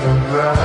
na na